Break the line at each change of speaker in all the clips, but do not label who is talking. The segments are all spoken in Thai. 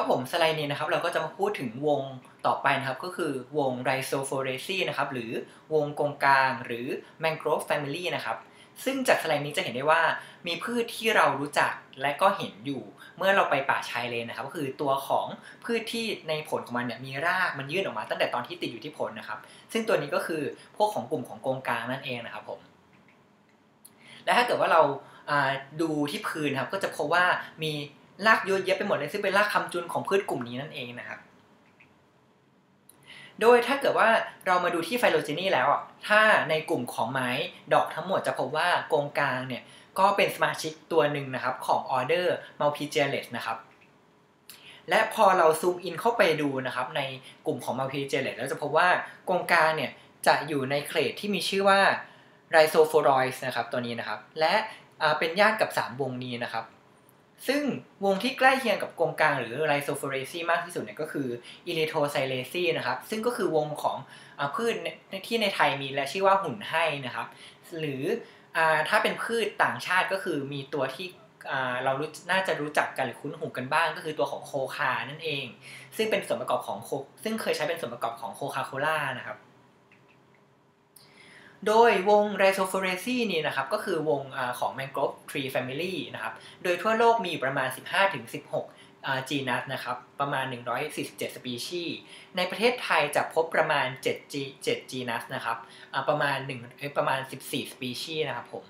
ครับผมสไลด์นี้นะครับเราก็จะมาพูดถึงวงต่อไปนะครับ ก็คือวง Rhizophoracea นะครับหรือวงกงกลางหรือ Mangrove Family นะครับซึ่งจากสไลด์นี้จะเห็นได้ว่ามีพืชที่เรารู้จักและก็เห็นอยู่เมื่อเราไปป่าชายเลนนะครับ ก็คือตัวของพืชที่ในผลของมันเนี่ยมีรากมันยื่นออกมาตั้งแต่ตอนที่ติดอยู่ที่ผลนะครับ ซึ่งตัวนี้ก็คือพวกของกลุ่มของกงกลางนั่นเองนะครับผมและถ้าเกิดว่าเราดูที่พื้นครับก็จะพบว่ามี รากเยอะแยะไปหมดเลยซึ่งเป็นรากคำจุนของพืชกลุ่มนี้นั่นเองนะครับ โดยถ้าเกิดว่าเรามาดูที่ไฟโลจีนีแล้วถ้าในกลุ่มของไม้ดอกทั้งหมดจะพบว่ากงกลางเนี่ยก็เป็นสมาชิกตัวหนึ่งนะครับของออเดอร์มัลพิเจเลสนะครับและพอเราซูมอินเข้าไปดูนะครับในกลุ่มของมัลพิเจเลสแล้วจะพบว่ากงกลางเนี่ยจะอยู่ในเครดที่มีชื่อว่าRhizophoroids นะครับตัวนี้นะครับ และเป็นญาติกับ 3 วงศ์นี้นะครับ ซึ่งวงศ์ที่ใกล้เคียงกับโกงกางหรือ Rhizophoraceae มากที่สุดเนี่ยก็คือ Erythroxylaceae นะครับ ซึ่งก็คือวงศ์ของอพืชที่ในไทยมีและชื่อว่าหุ่นให้นะครับ หรืออถ้าเป็นพืชต่างชาติก็คือมีตัวที่เราน่าจะรู้จักกันหรือคุ้นหูกันบ้าง ก็คือตัวของโคคานั่นเอง ซึ่งเป็นส่วนประกอบของโคซึ่งเคยใช้เป็นส่วนประกอบของโคคาโคล่านะครับ โดยวง r h i z o p h o r a c e นี่นะครับก็คือวงของ Mangrove Tree Family นะครับ โดยทั่วโลกมีประมาณ 15-16จีนัสนะครับ ประมาณ 147 สปีชีส์ในประเทศไทยจะพบประมาณ7 G 7จีนัสนะครับ ประมาณ1ประมาณ 14 สปีชีส์นะครับผม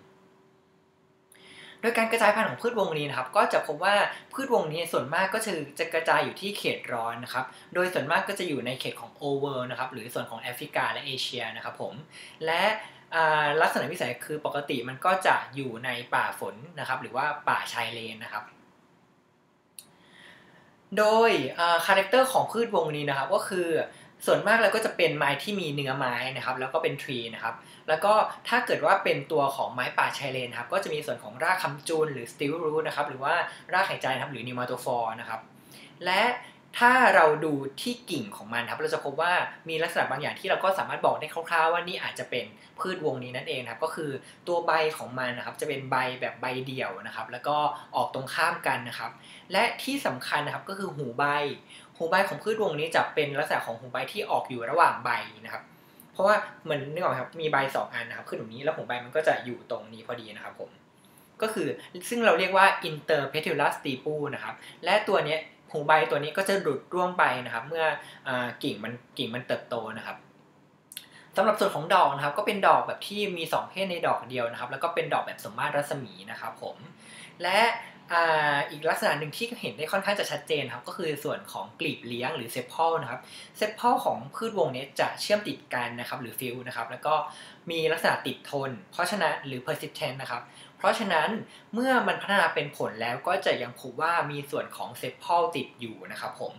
โดยการกระจายพันธุ์ของพืชวงนี้นะครับก็จะพบว่าพืชวงนี้ส่วนมากก็จะจะกระจายอยู่ที่เขตร้อนนะครับโดยส่วนมากก็จะอยู่ในเขตของโอเวอร์นะครับหรือส่วนของแอฟริกาและเอเชียนะครับผมและลักษณะวิสัยคือปกติมันก็จะอยู่ในป่าฝนนะครับหรือว่าป่าชายเลนนะครับโดย character ของพืชวงศ์นี้นะครับก็คือ ส่วนมากแล้วก็จะเป็นไม้ที่มีเนื้อไม้นะครับ แล้วก็เป็น tree นะครับ แล้วก็ถ้าเกิดว่าเป็นตัวของไม้ป่าชายเลนครับ ก็จะมีส่วนของรากค้ำจุนหรือ stilt root นะครับ หรือว่ารากหายใจนะครับ หรือ pneumatophore นะครับ และถ้าเราดูที่กิ่งของมันครับ เราจะพบว่ามีลักษณะบางอย่างที่เราก็สามารถบอกได้คร่าวๆ ว่านี่อาจจะเป็นพืชวงนี้นั่นเองครับ ก็คือตัวใบของมันนะครับ จะเป็นใบแบบใบเดี่ยวนะครับ แล้วก็ออกตรงข้ามกันนะครับ และที่สำคัญนะครับก็คือหูใบ หูใบของพืชวงนี้จะเป็นลักษณะของหูใบที่ออกอยู่ระหว่างใบนะครับ เพราะว่าเหมือนนึกออกครับมีใบสองอันนะครับขึ้นตรงนี้แล้วหัวใบมันก็จะอยู่ตรงนี้พอดีนะครับผมก็คือซึ่งเราเรียกว่า interpetalous stipu นะครับ และตัวนี้หูใบตัวนี้ก็จะหลุดร่วงไปนะครับ เมื่ออกิ่งมันกิ่งมันเติบโตนะครับสำหรับส่วนของดอกนะครับ ก็เป็นดอกแบบที่มี 2 เพศในดอกเดียวนะครับ แล้วก็เป็นดอกแบบสมมาตรรัศมีนะครับผม และ อีกลักษณะหนึ่งที่เห็นได้ค่อนข้างจะชัดเจนครับก็คือส่วนของกลีบเลี้ยงหรือเซปพอลนะครับเซปพอลของพืชวงนี้จะเชื่อมติดกันนะครับหรือฟิลนะครับแล้วก็มีลักษณะติดทน เพราะฉะนั้นหรือ persistent นะครับเพราะฉะนั้นเมื่อมันพัฒนาเป็นผลแล้วก็จะยังพบว่ามีส่วนของเซปพอลติดอยู่นะครับผม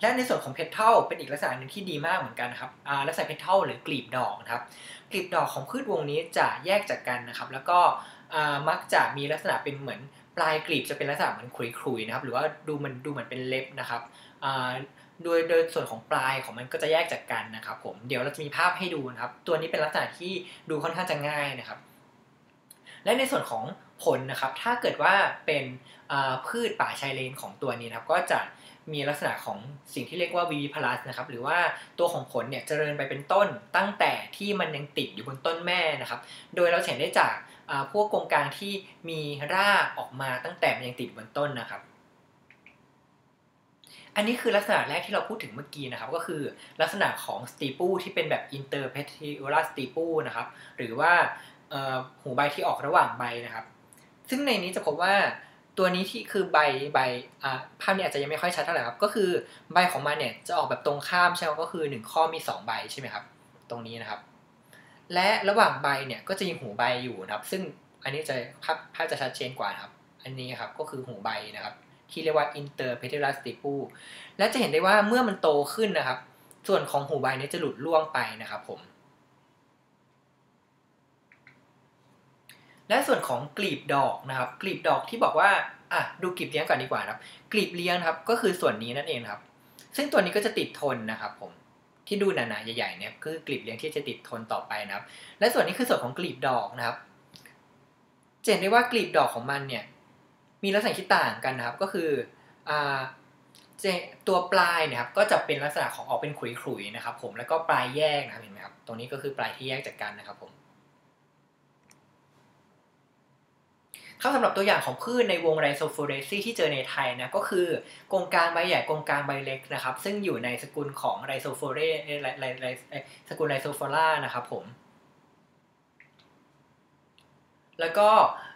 และในส่วนของเพทัลเป็นอีกลักษณะหนึ่งที่ดีมากเหมือนกันนะครับลักษณะเพทัลหรือกลีบดอกนะครับกลีบดอกของพืชวงนี้จะแยกจากกันนะครับแล้วก็มักจะมีลักษณะเป็นเหมือน ปลายกลีบจะเป็นลักษณะเหมือนคุยๆนะครับ หรือว่าดูมันดูเหมือนเป็นเล็บนะครับโดยโดยส่วนของปลายของมันก็จะแยกจากกันนะครับ ผมเดี๋ยวเราจะมีภาพให้ดูนะครับ ตัวนี้เป็นลักษณะที่ดูค่อนข้างจะง่ายนะครับ และในส่วนของผลนะครับ ถ้าเกิดว่าเป็นพืชป่าชายเลนของตัวนี้นะครับ ก็จะ มีลักษณะของสิ่งที่เรียกว่าวีพลัสนะครับหรือว่าตัวของผลเนี่ยจเจริญไปเป็นต้นตั้งแต่ที่มันยังติดอยู่บนต้นแม่นะครับ โดยเราเห็นได้จากพวกกงกลางที่มีรากออกมาตั้งแต่มันยังติดบนต้นนะครับ อันนี้คือลักษณะแรกที่เราพูดถึงเมื่อกี้นะครับ ก็คือลักษณะของสตีปูที่เป็นแบบ interpetiolar steeple นะครับหรือว่าหูใบที่ออกระหว่างใบนะครับ ซึ่งในนี้จะพบว่า ตัวนี้ที่คือใบใบภาพนี้อาจจะยังไม่ค่อยชัดเท่าไหร่ครับ ก็คือใบของมันเนี่ยจะออกแบบตรงข้ามใช่ไหมก็คือ 1 ข้อมี 2 ใบใช่ไหมครับ ตรงนี้นะครับ และระหว่างใบเนี่ยก็จะมีหูใบอยู่นะครับ ซึ่งอันนี้จะภาพภาพจะชัดเจนกว่าครับ อันนี้ครับก็คือหูใบนะครับ ที่เรียกว่า interpetalous stipu และจะเห็นได้ว่าเมื่อมันโตขึ้นนะครับ ส่วนของหูใบนี้จะหลุดล่วงไปนะครับผม และส่วนของกลีบดอกนะครับ กลีบดอกที่บอกว่าอะดูกลีบเลี้ยงก่อนดีกว่าครับ กลีบเลี้ยงครับก็คือส่วนนี้นั่นเองครับ ซึ่งตัวนี้ก็จะติดทนนะครับ ผมที่ดูหนาๆใหญ่ๆเนี่ยคือกลีบเลี้ยงที่จะติดทนต่อไปนะครับ และส่วนนี้คือส่วนของกลีบดอกนะครับเห็นได้ว่ากลีบดอกของมันเนี่ยมีลักษณะที่ต่างกันนะครับ ก็คืออ่าตัวปลายนะครับก็จะเป็นลักษณะของออกเป็นขุยๆนะครับ ผมแล้วก็ปลายแยกนะครับเห็นไหมครับตรงนี้ก็คือปลายที่แยกจากกันนะครับผม อ่าสำหรับตัวอย่างของพืชในวงศ์ Rhizophoraceae ที่เจอในไทยนะก็คือโกงกางใบใหญ่โกงกางใบเล็กนะครับซึ่งอยู่ในสกุลของ Rhizophora สกุล Rhizophora นะครับผม แล้วก็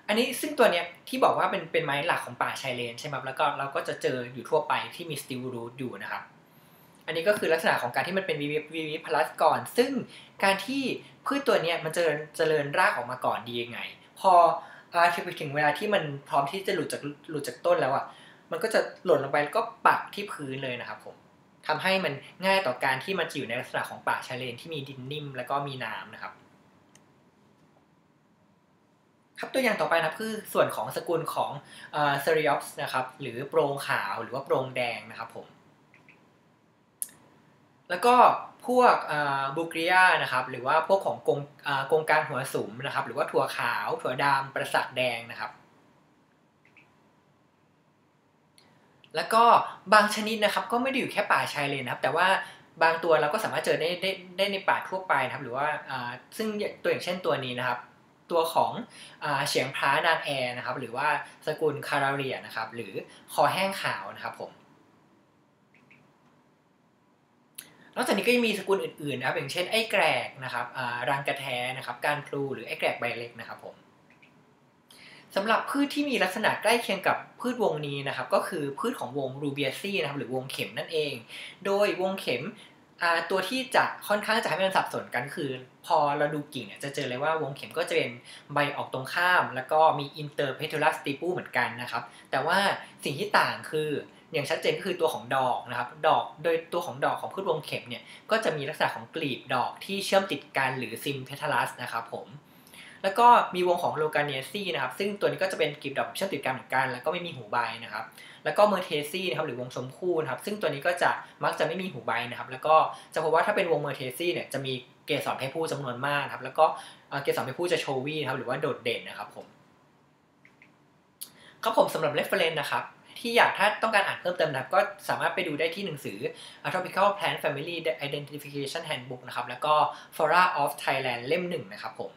อันนี้ซึ่งตัวเนี้ยที่บอกว่าเป็นเป็นไม้หลักของป่าชายเลนใช่ไหมแล้วก็เราก็จะเจออยู่ทั่วไปที่มีสติลรูทอยู่นะครับอันนี้ก็คือลักษณะของการที่มันเป็นวีวีวีวีพลัสก่อน ซึ่งการที่พืชตัวเนี้ยมันเจะเจริญรากออกมาก่อนดียังไง พอ อาถึงเวลาที่มันพร้อมที่จะหลุดจากหลุดจากต้นแล้วอะมันก็จะหล่นลงไปแล้วก็ปักที่พื้นเลยนะครับผมทำให้มันง่ายต่อการที่มันจะอยู่ในลักษณะของป่าชายเลนที่มีดินนิ่มแล้วก็มีน้ำนะครับ ครับตัวอย่างต่อไปนะคือส่วนของสกุลของเซริออฟส์นะครับหรือโปรงขาวหรือว่าโปรงแดงนะครับผม แล้วก็พวกบูกริยานะครับหรือว่าพวกของกงกงการหัวสุมนะครับ หรือว่าถั่วขาว ถั่วดำประสักแดงนะครับ แล้วก็บางชนิดนะครับก็ไม่ได้อยู่แค่ป่าชายเลนนะครับ แต่ว่าบางตัวเราก็สามารถเจอได้ได้ได้ในป่าทั่วไปนะครับ หรือว่าซึ่งตัวอย่างเช่นตัวนี้นะครับ ตัวของเฉียงพระนางแอร์นะครับ หรือว่าสกุลคาราเรียนะครับ หรือคอแห้งขาวนะครับผม นอกจากนี้ก็ยังมีสกุลอื่นๆนะครับอย่างเช่นไอ้แกรกนะครับรังกระแทนะครับ การพลูหรือไอ้แกรกใบเล็กนะครับผมสำหรับพืชที่มีลักษณะใกล้เคียงกับพืชวงนี้นะครับ ก็คือพืชของวงรูเบียซี่นะครับหรือวงเข็มนั่นเอง โดยวงศ์เข็มตัวที่จะค่อนข้างจะให้มันสับสนกันคือ พอเราดูกิ่งเนี่ยจะเจอเลยว่าวงศ์เข็มก็จะเป็นใบออกตรงข้าม แล้วก็มี interpetiolar stipule เหมือนกันนะครับ แต่ว่าสิ่งที่ต่างคือ อย่างชัดเจนก็คือตัวของดอกนะครับดอกโดยตัวของดอกของพืชวงศ์เข็มเนี่ยก็จะมีลักษณะของกลีบดอกที่เชื่อมติดกันหรือ sympetalous นะครับผมแล้วก็มีวงศ์ของ Loganiaceae นะครับซึ่งตัวนี้ก็จะเป็นกลีบดอกเชื่อมติดกันเหมือนกัน แล้วก็ไม่มีหูใบนะครับ แล้วก็ Myrtaceae นะครับหรือวงศ์ชมพู่นะครับซึ่งตัวนี้ก็จะมักจะไม่มีหูใบนะครับแล้วก็จะพบว่าถ้าเป็นวงศ์ Myrtaceae เนี่ยจะมีเกสรเพศผู้จำนวนมากครับแล้วก็เกสรเพศผู้จะ showy นะครับหรือว่าโดดเด่นนะครับผมครับผมสำหรับ reference นะครับ ที่อยากถ้าต้องการอ่านเพิ่มเติมนะครับ ก็สามารถไปดูได้ที่หนังสือ Tropical Plant Family Identification Handbook นะครับ แล้วก็ Flora of Thailand เล่มหนึ่งนะครับผม